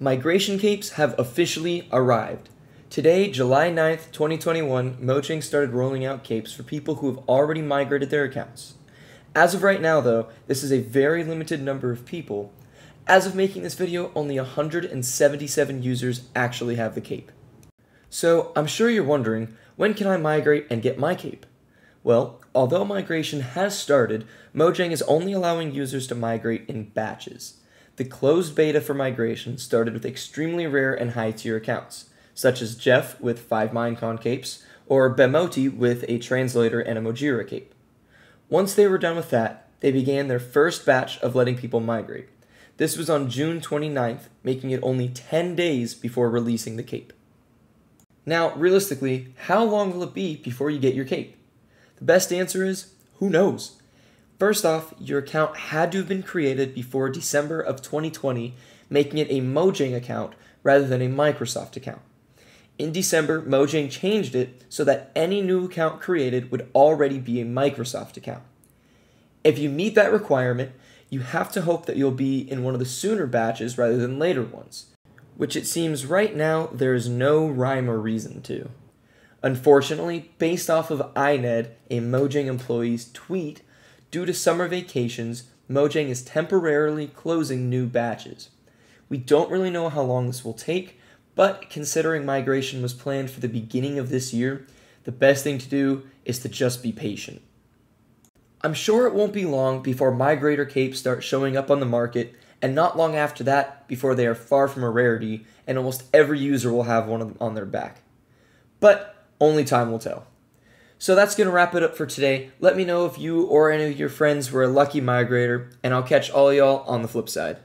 Migration capes have officially arrived. Today, July 9th, 2021, Mojang started rolling out capes for people who have already migrated their accounts. As of right now, though, this is a very limited number of people. As of making this video, only 177 users actually have the cape. So, I'm sure you're wondering, when can I migrate and get my cape? Well, although migration has started, Mojang is only allowing users to migrate in batches. The closed beta for migration started with extremely rare and high tier accounts, such as Jeff with 5 Minecon capes, or Bemoti with a translator and a Mojira cape. Once they were done with that, they began their first batch of letting people migrate. This was on June 29th, making it only 10 days before releasing the cape. Now, realistically, how long will it be before you get your cape? The best answer is who knows? First off, your account had to have been created before December of 2020, making it a Mojang account rather than a Microsoft account. In December, Mojang changed it so that any new account created would already be a Microsoft account. If you meet that requirement, you have to hope that you'll be in one of the sooner batches rather than later ones, which it seems right now there is no rhyme or reason to. Unfortunately, based off of INED, a Mojang employee's tweet, due to summer vacations, Mojang is temporarily closing new batches. We don't really know how long this will take, but considering migration was planned for the beginning of this year, the best thing to do is to just be patient. I'm sure it won't be long before migrator capes start showing up on the market, and not long after that before they are far from a rarity and almost every user will have one on their back. But only time will tell. So that's going to wrap it up for today. Let me know if you or any of your friends were a lucky migrator, and I'll catch all y'all on the flip side.